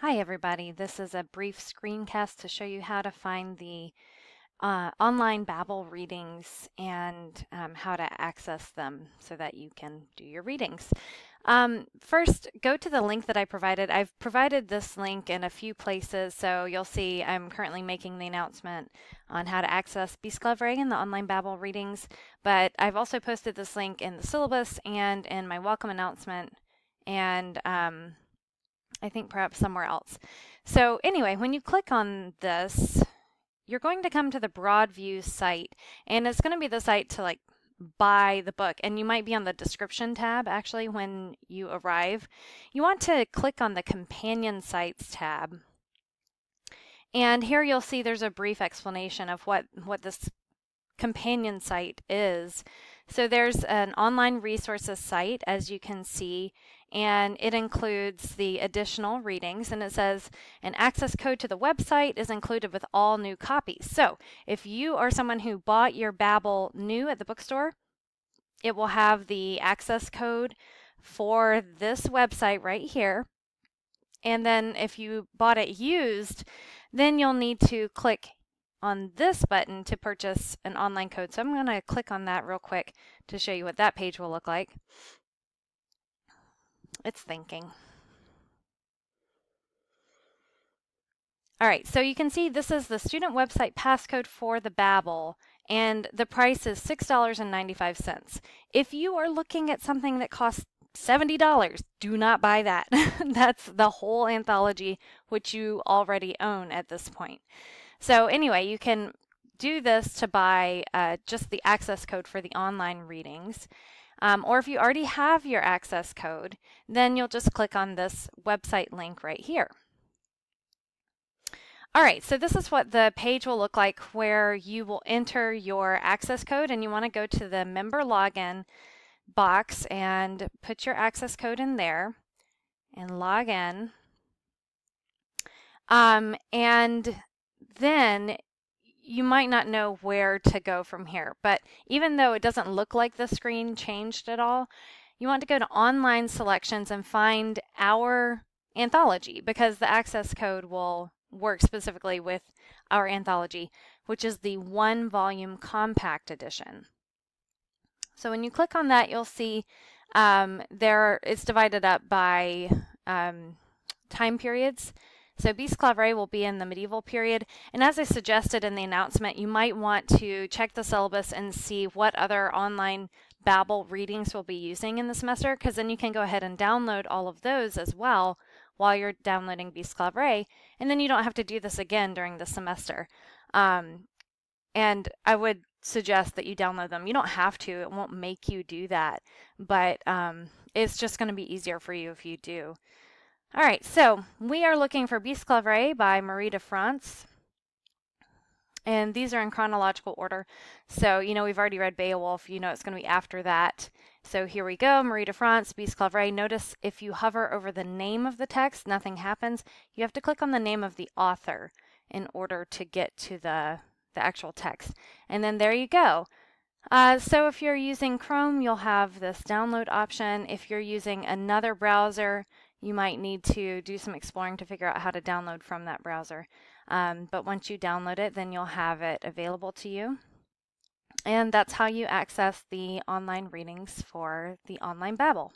Hi everybody, this is a brief screencast to show you how to find the uh, online BABL readings and um, how to access them so that you can do your readings. Um, first, go to the link that I provided. I've provided this link in a few places, so you'll see I'm currently making the announcement on how to access Bisclaveret and the online BABL readings, but I've also posted this link in the syllabus and in my welcome announcement, and um, I think perhaps somewhere else. So anyway, when you click on this, you're going to come to the Broadview site, and it's going to be the site to like buy the book and you might be on the description tab actually when you arrive you want to click on the companion sites tab and here you'll see there's a brief explanation of what what this companion site is so there's an online resources site as you can see and it includes the additional readings and it says an access code to the website is included with all new copies. So if you are someone who bought your BABL new at the bookstore, it will have the access code for this website right here. And then if you bought it used, then you'll need to click on this button to purchase an online code. So I'm going to click on that real quick to show you what that page will look like. It's thinking. All right, so you can see this is the student website passcode for the BABL, and the price is $6.95. If you are looking at something that costs $70, do not buy that. That's the whole anthology, which you already own at this point. So anyway, you can do this to buy uh, just the access code for the online readings. Um, or if you already have your access code, then you'll just click on this website link right here. All right, so this is what the page will look like where you will enter your access code and you want to go to the member login box and put your access code in there and log in. Um, and then you might not know where to go from here. But even though it doesn't look like the screen changed at all, you want to go to online selections and find our anthology because the access code will work specifically with our anthology, which is the one volume compact edition. So when you click on that, you'll see um, there it's divided up by um, time periods. So Bisclaveret will be in the medieval period. And as I suggested in the announcement, you might want to check the syllabus and see what other online BABL readings we'll be using in the semester, because then you can go ahead and download all of those as well while you're downloading Bisclaveret, and then you don't have to do this again during the semester. Um, and I would suggest that you download them. You don't have to, it won't make you do that, but um, it's just going to be easier for you if you do. All right, so we are looking for Beast Bisclaveret by Marie de France. And these are in chronological order. So, you know, we've already read Beowulf. You know it's going to be after that. So here we go, Marie de France, Beast Bisclaveret. Notice if you hover over the name of the text, nothing happens. You have to click on the name of the author in order to get to the, the actual text. And then there you go. Uh, so if you're using Chrome, you'll have this download option. If you're using another browser, you might need to do some exploring to figure out how to download from that browser. Um, but once you download it, then you'll have it available to you. And that's how you access the online readings for the online BABL.